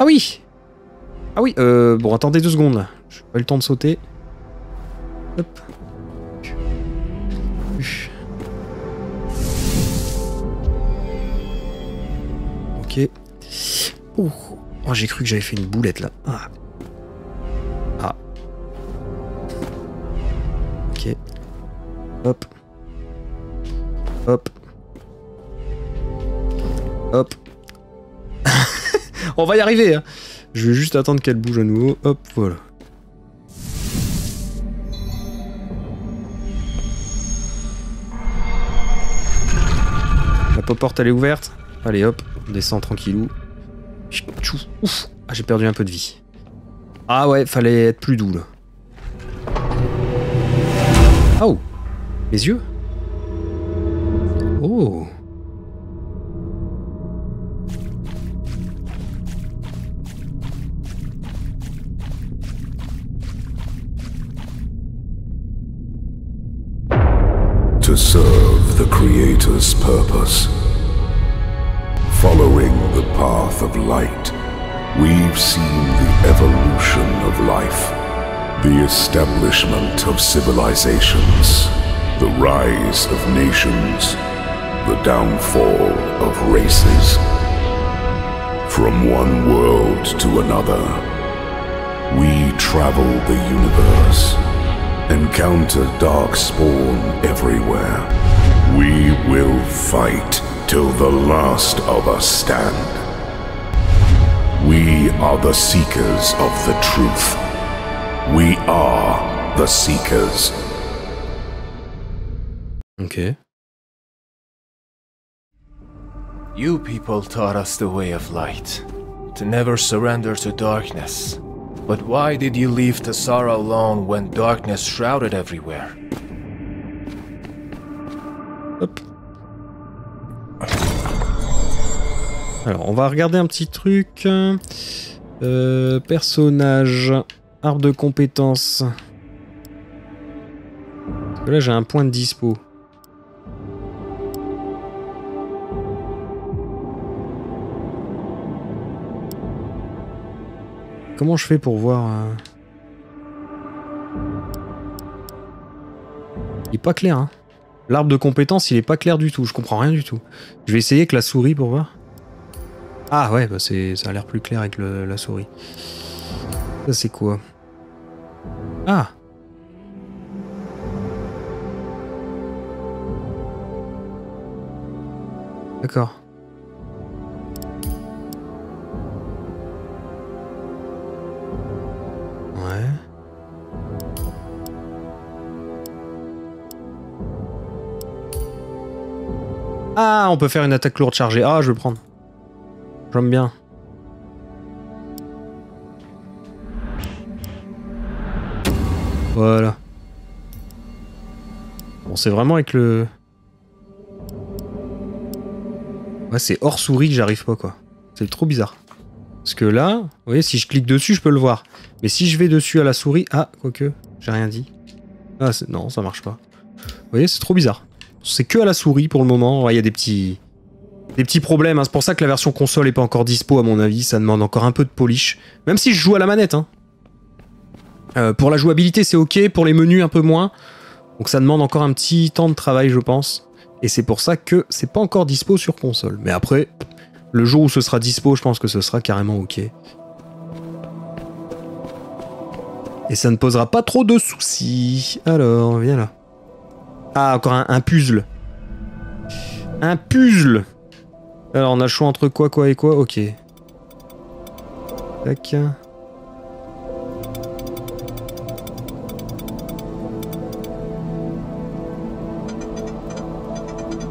Ah oui Ah oui, euh... Bon, attendez deux secondes. J'ai pas eu le temps de sauter. Hop. Ok. Oh, oh j'ai cru que j'avais fait une boulette là. Ah. Ah. Ok. Hop. Hop. Hop. On va y arriver. Hein. Je vais juste attendre qu'elle bouge à nouveau. Hop, voilà. La porte elle est ouverte. Allez hop, on descend tranquillou. Ouf. Ah, j'ai perdu un peu de vie. Ah ouais, fallait être plus doux là. Oh Les yeux Oh to serve the Creator's purpose. Following the path of light, we've seen the evolution of life, the establishment of civilizations, the rise of nations, the downfall of races. From one world to another, we travel the universe encounter dark spawn everywhere. We will fight till the last of us stand. We are the seekers of the truth. We are the seekers. Ok. You people taught us the way of light, to never surrender to darkness. But why did you leave Tassara alone when darkness shrouded everywhere? Hop. Alors, on va regarder un petit truc. Euh, personnage. Arbre de compétences. Parce que là, j'ai un point de dispo. Comment je fais pour voir... euh, Il est pas clair, hein. L'arbre de compétences, il est pas clair du tout. Je comprends rien du tout. Je vais essayer avec la souris pour voir. Ah ouais, bah c'est, ça a l'air plus clair avec la souris. Ça c'est quoi? Ah D'accord. Ouais. Ah, on peut faire une attaque lourde chargée. Ah, je vais prendre. J'aime bien. Voilà. Bon, c'est vraiment avec le... Ouais, c'est hors souris que j'arrive pas, quoi. C'est trop bizarre. Parce que là, vous voyez, si je clique dessus, je peux le voir. Mais si je vais dessus à la souris... Ah, quoique, j'ai rien dit. Ah, non, ça marche pas. Vous voyez, c'est trop bizarre. C'est que à la souris pour le moment. Il y a des petits... Des petits problèmes, hein. c'est pour ça que la version console est pas encore dispo à mon avis, ça demande encore un peu de polish. Même si je joue à la manette, hein. Euh, pour la jouabilité, c'est ok. Pour les menus, un peu moins. Donc ça demande encore un petit temps de travail, je pense. Et c'est pour ça que c'est pas encore dispo sur console. Mais après, le jour où ce sera dispo, je pense que ce sera carrément ok. Et ça ne posera pas trop de soucis. Alors, viens là. Ah, encore un, puzzle. Un puzzle Alors, on a le choix entre quoi, quoi et quoi Ok. Tac.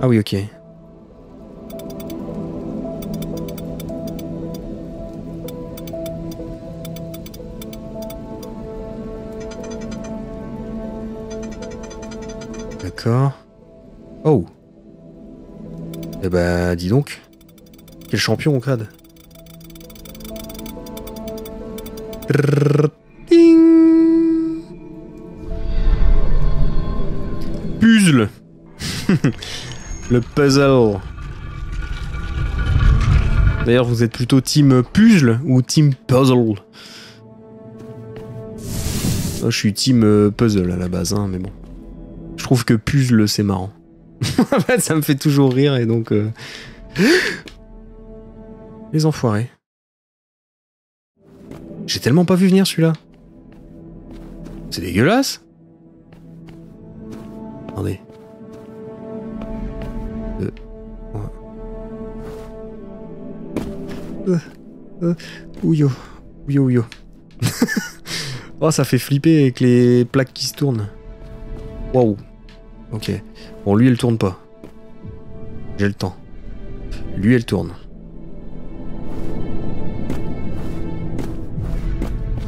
Ah oui, ok. D'accord. Oh. Eh bah, dis donc. Quel champion, crade. Trrr, ding. Puzzle. Le puzzle. D'ailleurs, vous êtes plutôt team puzzle ou team puzzle? Moi, Je suis team euh, puzzle à la base, hein, mais bon. Trouve que puzzle, c'est marrant. en fait, ça me fait toujours rire et donc... euh, Les enfoirés. J'ai tellement pas vu venir celui-là. C'est dégueulasse. Attendez. Ouais. Euh, euh, ouyo. Ouyo, ouyo. oh, ça fait flipper avec les plaques qui se tournent. Waouh. Ok. Bon, lui, elle tourne pas. J'ai le temps. Lui, elle tourne.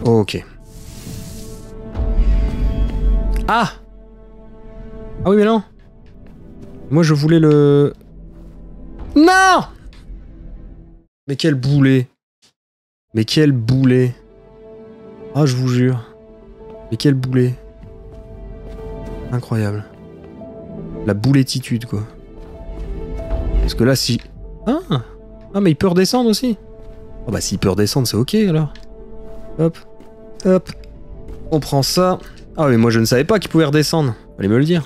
Ok. Ah Ah oui, mais non Moi, je voulais le... Non Mais quel boulet Mais quel boulet Ah, je vous jure. Mais quel boulet Incroyable. La boulettitude, quoi. Parce que là, si... Ah Ah, mais il peut redescendre aussi Ah bah s'il peut redescendre, c'est ok, alors. Hop. Hop. On prend ça. Ah mais moi je ne savais pas qu'il pouvait redescendre. Allez me le dire.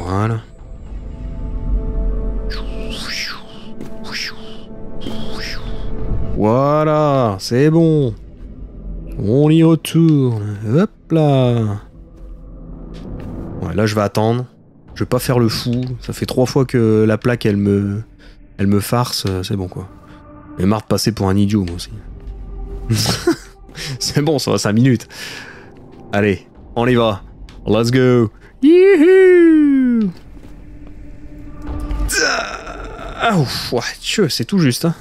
Voilà. Voilà, c'est bon. On y retourne. Hop là. Là je vais attendre. Je vais pas faire le fou. Ça fait trois fois que la plaque elle me, elle me farce. C'est bon quoi. J'ai marre de passer pour un idiot moi aussi. c'est bon, ça va 5 minutes. Allez, on y va. Let's go. Youhou ah, ouf, c'est tout juste. Hein.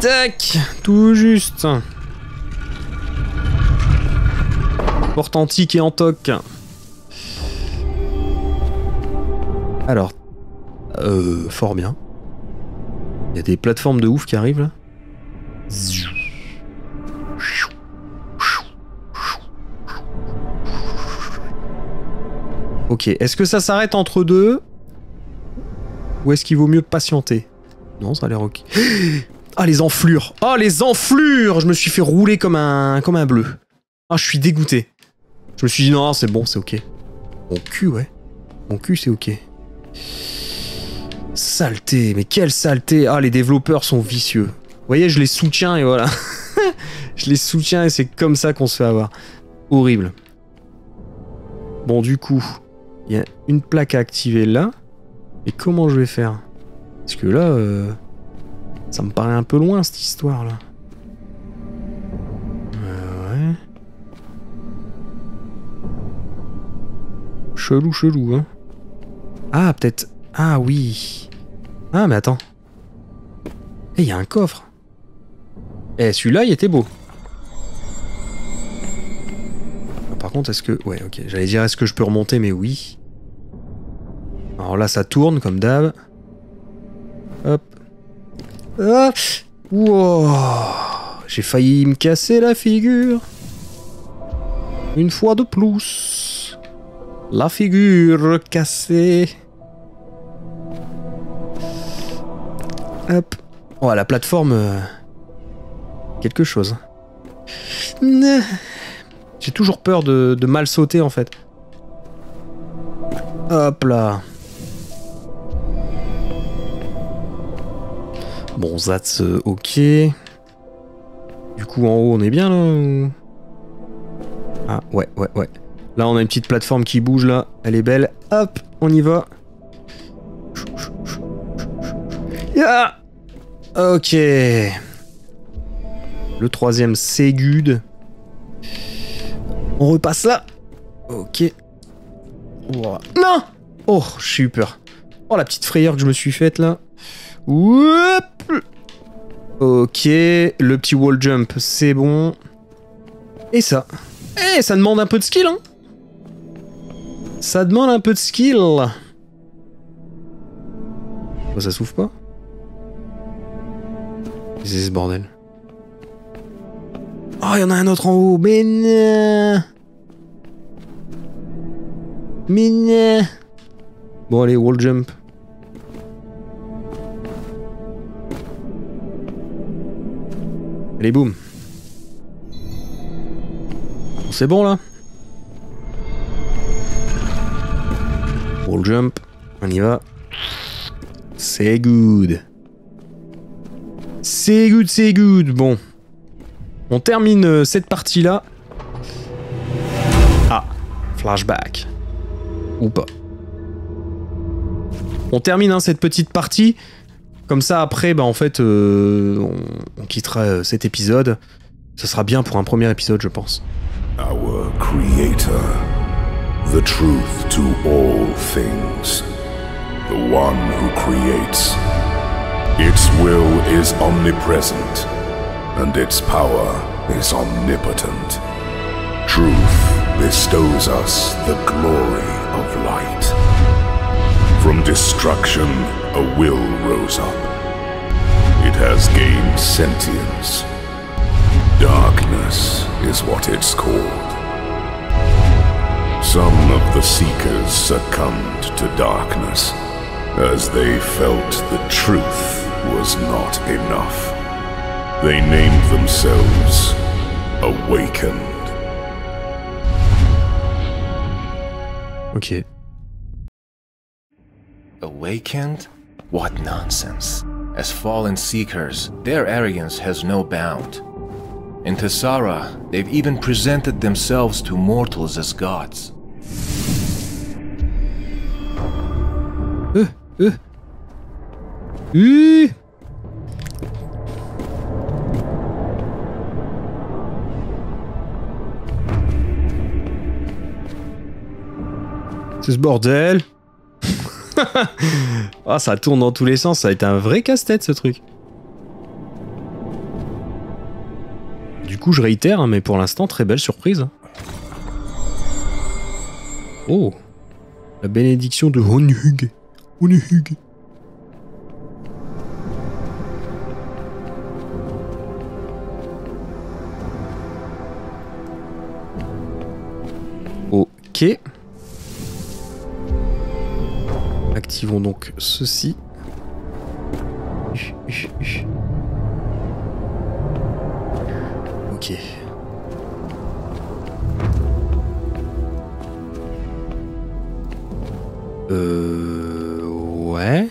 Tac, tout juste. Porte antique et en toc. Alors, euh, fort bien. Il y a des plateformes de ouf qui arrivent là. Ok, est-ce que ça s'arrête entre deux? Ou est-ce qu'il vaut mieux patienter? Non, ça a l'air ok. Ah, les enflures Ah, les enflures Je me suis fait rouler comme un, comme un bleu. Ah, je suis dégoûté. Je me suis dit, non, c'est bon, c'est ok. Mon cul, ouais. Mon cul, c'est ok. Saleté, mais quelle saleté Ah, les développeurs sont vicieux. Vous voyez, je les soutiens et voilà. je les soutiens et c'est comme ça qu'on se fait avoir. Horrible. Bon, du coup, il y a une plaque à activer là. Et comment je vais faire? Parce que là, euh, ça me paraît un peu loin cette histoire Chelou, chelou, hein. Ah, peut-être. Ah oui. Ah, mais attends. Eh, il y a un coffre. Eh, celui-là, il était beau. Ah, Par contre, est-ce que... Ouais, ok. J'allais dire, est-ce que je peux remonter, mais oui. Alors là, ça tourne, comme d'hab. Hop. Ah Wow J'ai failli me casser la figure. Une fois de plus. La figure cassée. Hop. Oh, la plateforme... euh, Quelque chose. J'ai toujours peur de, mal sauter, en fait. Hop là. Bon, Zats, euh, ok. Du coup, en haut, on est bien, là Ah, ouais, ouais, ouais. Là, on a une petite plateforme qui bouge, là. Elle est belle. Hop, on y va. Ya Ok. Le troisième, c'est good. On repasse là. Ok. Non Oh, j'ai eu peur. Oh, la petite frayeur que je me suis faite là. Oup Ok, le petit wall jump, c'est bon. Et ça Eh, ça demande un peu de skill, hein Ça demande un peu de skill. Oh, ça s'ouvre pas c'est ce bordel Oh, il y en a un autre en haut, mais non Mais non Bon, allez, wall jump. Allez, boum. C'est bon là Jump, on y va. C'est good. C'est good, c'est good. Bon. On termine euh, cette partie-là. Ah, flashback. Ou pas. On termine hein, cette petite partie. Comme ça, après, bah, en fait, euh, on, quittera euh, cet épisode. Ce sera bien pour un premier épisode, je pense. The truth to all things, the one who creates. Its will is omnipresent, and its power is omnipotent. Truth bestows us the glory of light. From destruction, a will rose up. It has gained sentience. Darkness is what it's called. Some of the Seekers succumbed to darkness as they felt the truth was not enough. They named themselves Awakened. Ok. Awakened? What nonsense. As fallen seekers, their arrogance has no bound. In Tessara, they've even presented themselves to mortals as gods. Euh, euh. Euh. C'est ce bordel. Ah, ça tourne dans tous les sens, ça a été un vrai casse-tête ce truc. Du coup, je réitère, hein, mais pour l'instant, très belle surprise. Oh, la bénédiction de Honhug. Honhug. Ok. Activons donc ceci. Euh... Ouais.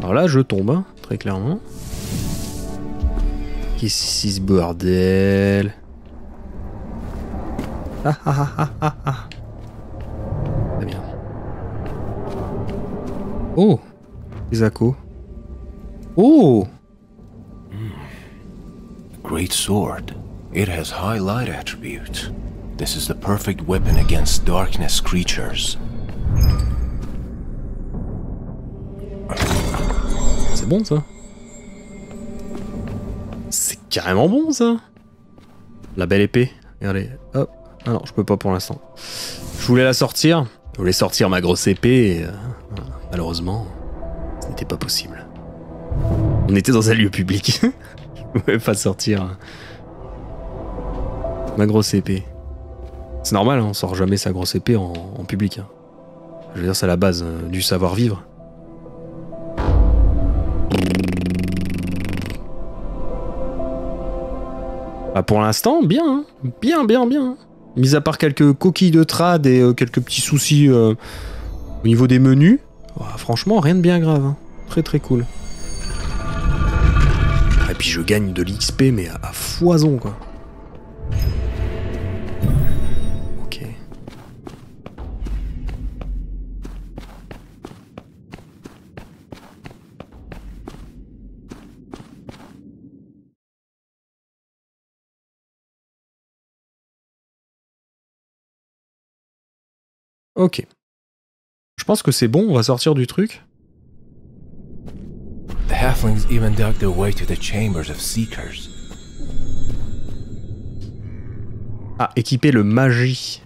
Alors là, je tombe, hein, très clairement. Qu'est-ce que ce bordel? Ah ah ah ah ah ah. Bien. Oh accos. Oh Great sword. It has high light attribute. This is the perfect weapon against darkness creatures. C'est bon ça? C'est carrément bon ça? La belle épée. Regardez, hop. Ah non, je peux pas pour l'instant. Je voulais la sortir. Je voulais sortir ma grosse épée euh, malheureusement, ce n'était pas possible. On était dans un lieu public. Je pouvais pas sortir hein. ma grosse épée. C'est normal, hein, on sort jamais sa grosse épée en, public. Hein. Je veux dire, c'est la base euh, du savoir-vivre. Bah pour l'instant, bien, bien, bien, bien. Mis à part quelques coquilles de trad et euh, quelques petits soucis euh, au niveau des menus, bah, franchement, rien de bien grave. Très, très cool. Puis je gagne de l'XP, mais à, à foison, quoi. Ok. Ok. Je pense que c'est bon, on va sortir du truc. The halflings even dug their way to the chambers of seekers. Ah, équiper le magie.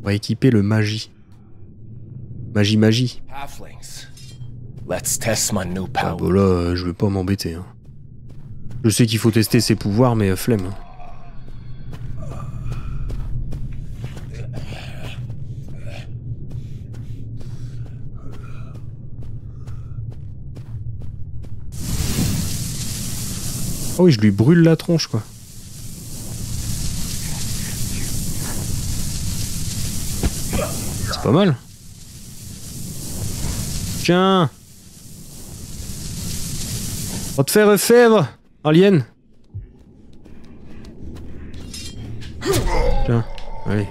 On va équiper le magie. Magie, magie. Halflings. Let's test my new Ah power. bah là, je vais pas m'embêter. hein. Je sais qu'il faut tester ses pouvoirs, mais euh, flemme. Oh oui, je lui brûle la tronche, quoi. C'est pas mal. Tiens Va te faire fèvre, alien. Tiens, allez.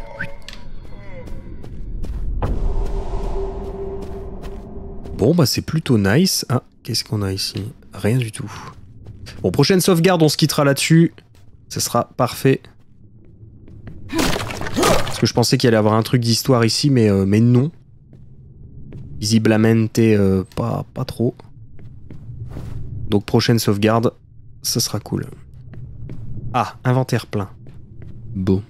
Bon, bah c'est plutôt nice. Ah, qu'est-ce qu'on a ici? Rien du tout. Bon, prochaine sauvegarde, on se quittera là-dessus. Ce sera parfait. Parce que je pensais qu'il allait y avoir un truc d'histoire ici, mais, euh, non. Visiblement, euh, pas, pas trop. Donc prochaine sauvegarde, ça sera cool. Ah, inventaire plein. Bon.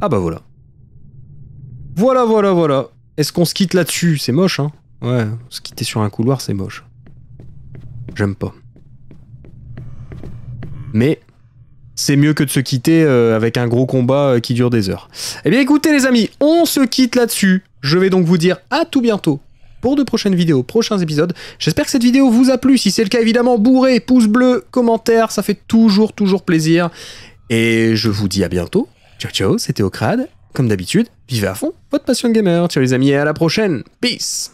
Ah bah voilà. Voilà, voilà, voilà. Est-ce qu'on se quitte là-dessus? C'est moche, hein Ouais, se quitter sur un couloir, c'est moche. J'aime pas. Mais c'est mieux que de se quitter euh, avec un gros combat euh, qui dure des heures. Eh bien écoutez les amis, on se quitte là-dessus. Je vais donc vous dire à tout bientôt pour de prochaines vidéos, prochains épisodes. J'espère que cette vidéo vous a plu. Si c'est le cas, évidemment, bourré, pouce bleu, commentaire, ça fait toujours, toujours plaisir. Et je vous dis à bientôt. Ciao, ciao, c'était Ocrad. Comme d'habitude, vivez à fond votre passion de gamer. Ciao les amis et à la prochaine. Peace